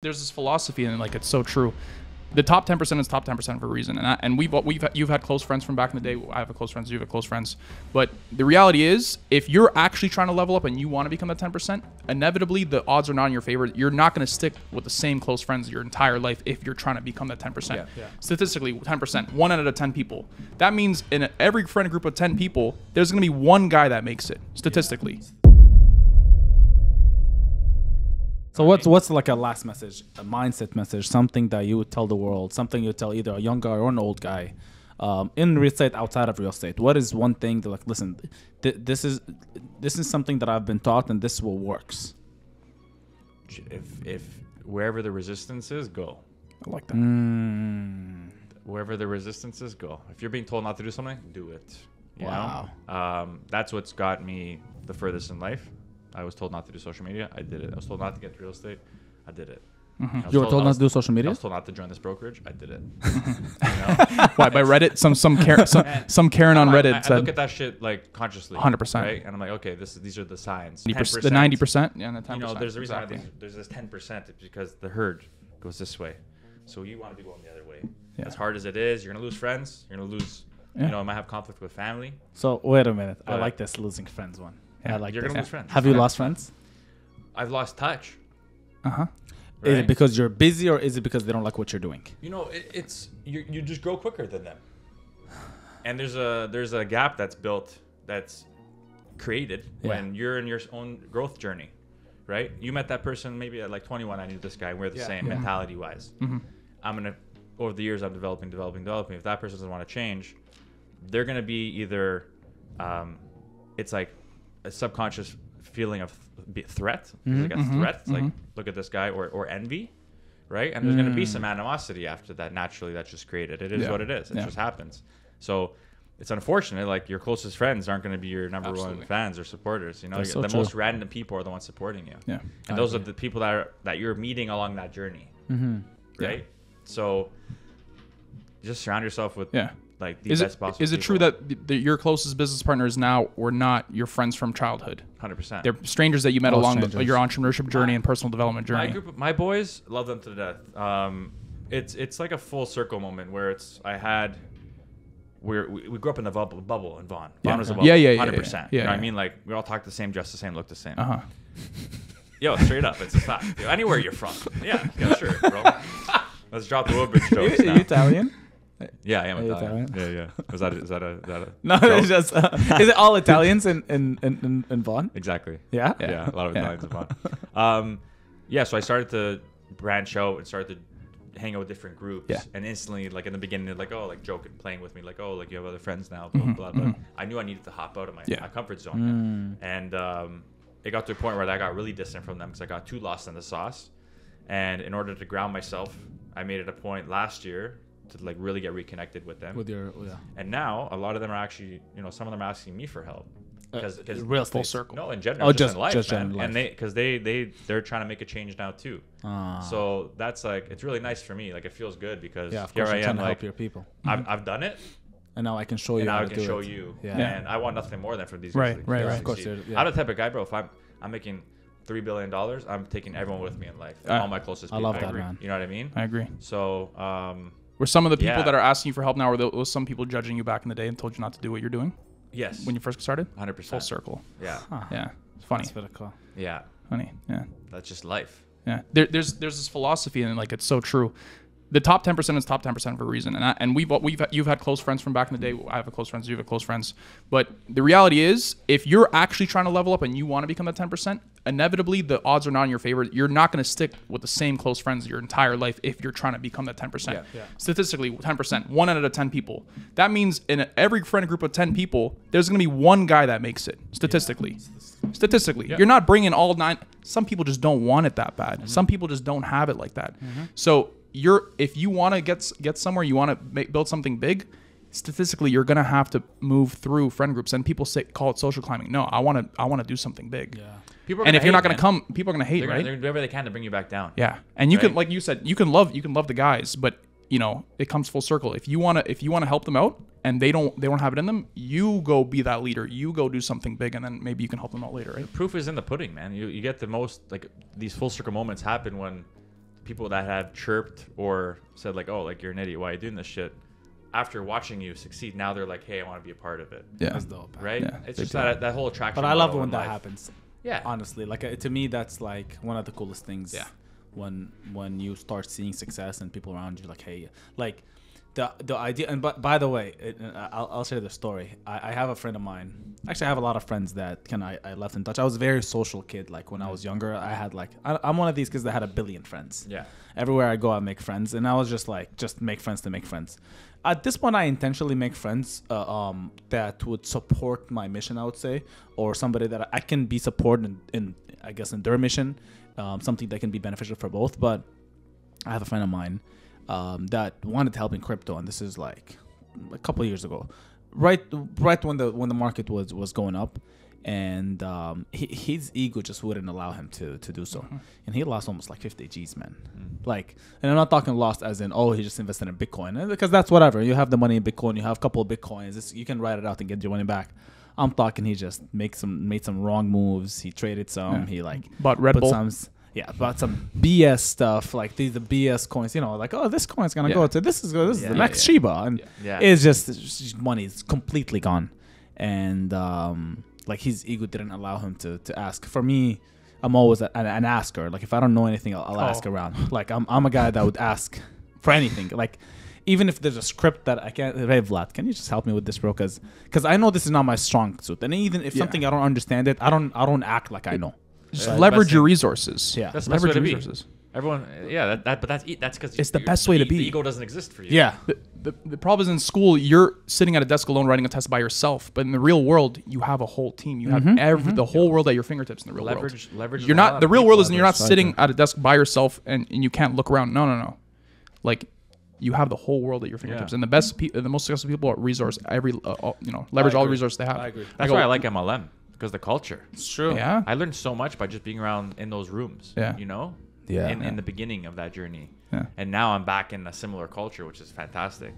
there's this philosophy and like it's so true. The top 10% is top 10% for a reason. And I, and we've we've you've had close friends from back in the day. I have a close friends, you have close friends. But the reality is if you're actually trying to level up and you want to become that 10%, inevitably the odds are not in your favor. You're not going to stick with the same close friends your entire life if you're trying to become that 10%. Yeah. Yeah. Statistically, 10%, 1 out of 10 people. That means in every friend group of 10 people, there's going to be one guy that makes it statistically. So what's what's like a last message, a mindset message, something that you would tell the world, something you tell either a young guy or an old guy, um, in real estate, outside of real estate. What is one thing that like, listen, th- this is this is something that I've been taught, and this is what works. If if wherever the resistance is, go. I like that. Mm, Wherever the resistance is, go. If you're being told not to do something, do it. You Wow. Know? Um, that's what's got me the furthest in life. I was told not to do social media. I did it. I was told not to get into real estate. I did it. Mm-hmm. you were told I not was- to do social media. I was told not to join this brokerage. I did it. Why by Reddit? Some some Karen, some, some Karen on Reddit I, I said look at that shit like consciously. 100%. Right? And I'm like, okay, this is, these are the signs. 90%, the ninety percent, yeah, and the ten You know, there's a reason exactly. there's, there's this 10 percent it's because the herd goes this way, so you want to be going the other way. Yeah. As hard as it is, you're gonna lose friends. You're gonna lose. Yeah. You know, I might have conflict with family. So wait a minute, I like this losing friends one. Yeah. I like You're this. gonna lose friends. Have you lost friends? I've lost touch. Uh huh. Is it because you're busy or is it because they don't like what you're doing? you know, it, it's you, you just grow quicker than them. And there's a there's a gap that's built that's created Yeah. when you're in your own growth journey, right? You met that person maybe at like 21. I knew this guy. We're the Yeah. same Yeah. mentality wise. Mm-hmm. I'm gonna over the years I'm developing, developing, developing. If that person doesn't want to change, they're gonna be either um, it's like a subconscious feeling of th- threat, It's like a Mhm, threat. It's like look at this guy, or or envy, right? And there's gonna be Mm. some animosity after that. Naturally, that's just created. It is Yeah. what it is. It Yeah. just happens. So. It's unfortunate. Like your closest friends aren't going to be your number Absolutely. one fans or supporters. You know, so the true. most random people are the ones supporting you, Yeah. and I those are the people that are that you're meeting along that journey Mm-hmm. Yeah. right? So just surround yourself with Yeah. Like the Is best it possible. is it true that the, the, your closest business partners now were not your friends from childhood? hundred percent? They're strangers that you met All along the, your entrepreneurship journey and personal development journey. My journey. group, my boys, love them to death. Um, it's it's like a full circle moment where it's I had. We're, we we grew up in the bubble, bubble in Vaughan. Yeah. Vaughan was a Yeah, bubble. yeah, yeah, yeah, hundred yeah. percent. Yeah, You know what. I mean? Like we all talk the same, dress the same, look the same. Uh huh. Yo, straight up, it's a fact. Anywhere you're from, yeah, yeah, sure, bro. Let's drop the Woodbridge jokes You, now. Italian? Yeah, I am Italian. Italian? Yeah, yeah. Is that is that a, is that a No, joke? it's just uh, is it all Italians in in in, in, in Vaughan? exactly. Yeah. yeah, a lot of Yeah. Italians are fun. Um, yeah, so I started to branch out and started to hang out with different groups. Yeah. And instantly, like in the beginning, they're like, oh, like joking, playing with me, like, oh, like you have other friends now, blah, Mhm, blah, blah. mhm. I knew I needed to hop out of my, Yeah. my comfort zone. Mm. And um, it got to a point where I got really distant from them because I got too lost in the sauce. And in order to ground myself, I made it a point last year to like really get reconnected with them. With your yeah. and now a lot of them are actually, you know, some of them are asking me for help. Uh, Because real Full estate. circle. no, in general, Oh, just, just- in life, just man. general life. and they because they they they're trying to make a change now too. Ah. So that's like it's really nice for me. Like it feels good because yeah, of here course, I am. to like help your people, I've, I've done it, and now I can show you. and now how I can show it. you. Yeah. Yeah. And I want nothing more than for these Right, guys. to- right, to right. Of course, succeed. you're- yeah. I'm the type of guy, bro. If I'm I'm making three billion dollars, I'm taking everyone with me in life. Uh, all my closest I people. love that, agree. man. You know what I mean? I agree. So um, Were some of the people Yeah. that are asking you for help now, were those some people judging you back in the day and told you not to do what you're doing yes, when you first started? 100%. Full circle. Yeah, Huh. Yeah. It's funny. That's pretty cool. yeah. Funny. Yeah. That's just life. Yeah, there, there's there's this philosophy and like it's so true. The top 10% is top 10% for a reason, and I, and we've we've you've had close friends from back in the day. I have a close friends, you have a close friends, but the reality is, if you're actually trying to level up and you want to become that 10%, inevitably the odds are not in your favor. You're not going to stick with the same close friends your entire life if you're trying to become that 10%. Yeah, yeah. Statistically, 10%, one out of 10 people. That means in every friend group of 10 people, there's going to be one guy that makes it. Statistically, statistically, you're not bringing all nine. Some people just don't want it that bad. Mm-hmm. Some people just don't have it like that. Mm-hmm. So you're if you want to get get somewhere, you want to make, build something big. Statistically, you're gonna have to move through friend groups, and people say call it social climbing. No, I want to I want to do something big. Yeah. People are And if you're not gonna man. come, people are gonna hate, they're right? gonna, they're gonna do whatever they can to bring you back down. Yeah, and you can, like you said, you can love you can love the guys, but you know it comes full circle. If you wanna if you wanna help them out and they don't they don't have it in them, you go be that leader. You go do something big, and then maybe you can help them out later, right? proof is in the pudding, man. You you get the most like these full circle moments happen when people that have chirped or said like, "Oh, like you're an idiot. Why are you doing this shit?" After watching you succeed, now they're like, "Hey, I want to be a part of it." Yeah. That's dope. Right? Yeah, it's just that that whole attraction. But I love when that life. happens. Yeah. honestly like uh, to me that's like one of the coolest things Yeah. when when you start seeing success and people around you like hey like the the idea and but by the way it, uh, I'll, I'll share the story I, I have a friend of mine actually I have a lot of friends that can I, I left in touch I was a very social kid like when I was younger I had like I, I'm one of these kids that had a billion friends Yeah. everywhere I go, I make friends, and I was just like, just make friends to make friends. At this point, I intentionally make friends uh, um, that would support my mission, I would say, or somebody that I can be supported in, in I guess, in their mission, um, something that can be beneficial for both. But I have a friend of mine um, that wanted to help in crypto, and this is like a couple years ago, right, right when the when the market was was going up, and um, he, his ego just wouldn't allow him to to do so, and he lost almost like 50 G's, man. Like, and I'm not talking lost as in oh he just invested in Bitcoin, because that's whatever. You have the money in Bitcoin, you have a couple of Bitcoins, it's, you can write it out and get your money back. I'm talking he just make some made some wrong moves. He traded some. Yeah. He like Bought Red put Bull. some yeah, about some BS stuff like these the BS coins. You know, like oh, this coin's gonna Yeah. go to this is go this is the yeah, next yeah. Shiba, and Yeah. it's just it's just money is completely gone, and um, like his ego didn't allow him to to ask. For me, I'm always an, an asker. Like if I don't know anything, I'll, I'll ask Oh. around. Like I'm I'm a guy that would ask for anything. Like. Even if there's a script that I can't, hey Vlad, can you just help me with this, bro? Because, I know this is not my strong suit, and even if Yeah. something I don't understand it, I don't, I don't act like I know. Just Yeah. leverage Best your thing. resources. Yeah. That's the best leverage way to your be. resources. Everyone, yeah, that, that but that's e- that's because It's the best way to be. The ego doesn't exist for you. Yeah, The, the, the problem is in school, you're sitting at a desk alone writing a test by yourself. But in the real world, you have a whole team. You have Mm-hmm. every the whole world at your fingertips in the real Leverage- world. leverage leverage. You're the hell not out the real people. world is and you're not sitting at a desk by yourself and, and you can't look around. No, no, no. Like you have the whole world at your fingertips. Yeah. And the best, pe- the most successful people are resource every, uh, all, you know, leverage all the agree. resources they have. I agree. That's go- why I like MLM because the culture. it's true. Yeah. I learned so much by just being around in those rooms. Yeah. You know? Yeah. In, Yeah. in the beginning of that journey. Yeah. And now I'm back in a similar culture, which is fantastic.